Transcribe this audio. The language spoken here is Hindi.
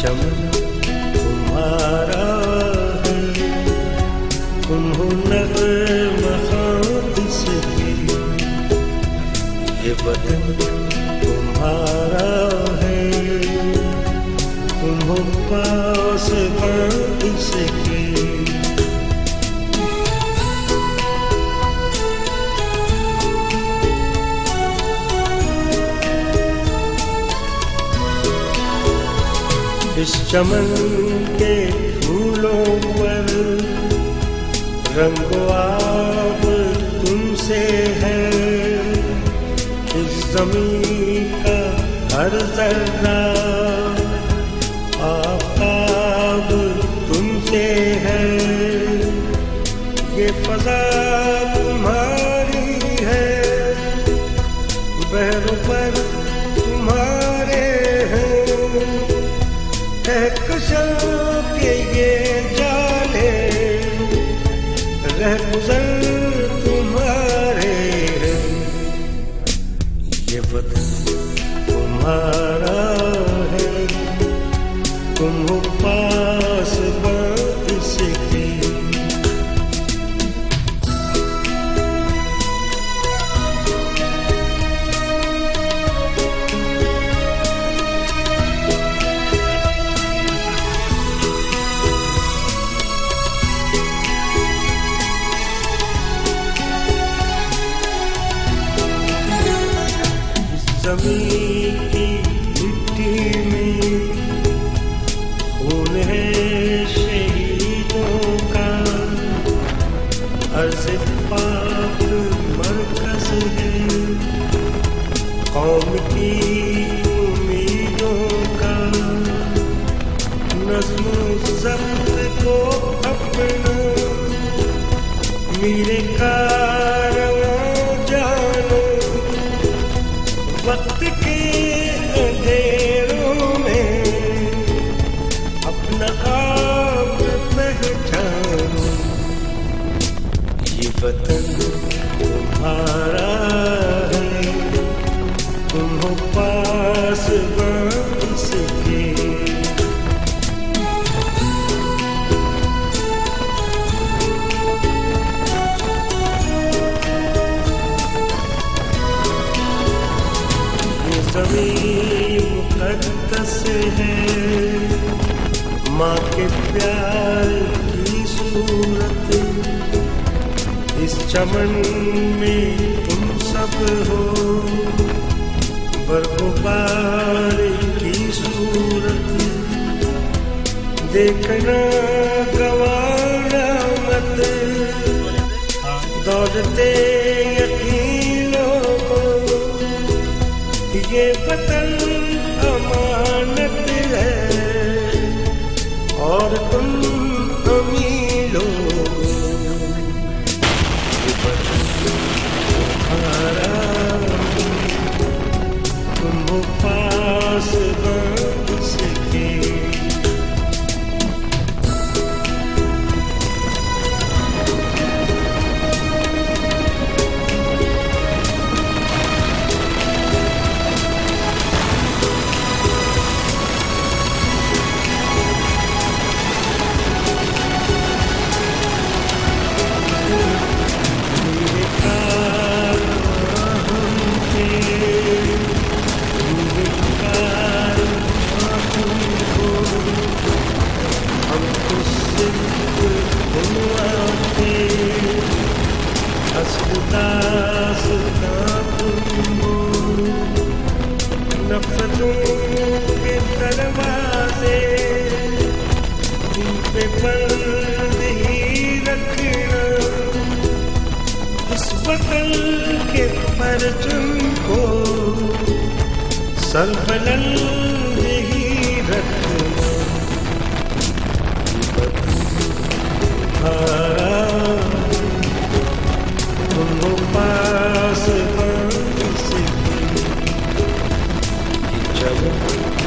चमन तुम्हारा है। तुम हो से ये बदन तुम्हारा है। तुम पास बात चमन के फूलों पर रंगो आप तुमसे है। इस ज़मीन का हर जर्रा आफताब तुमसे है। ये फजा तुम्हारी है। बहरों पर रह गुजर तुम्हारे ये वतन तुम्हारा है। तुम हो पास बात ज़मीन की मिट्टी का अर्ज़ पाक मरकज है। कौम की मुकद्दस है। माँ के प्यार की सूरत इस चमन में तुम सब हो। बर्फबार की सूरत। देखना गवाना मत। दौड़ते ये वतन अमानत है। और तुम अमीलों ये तुमको, के परचम को सर ये जगत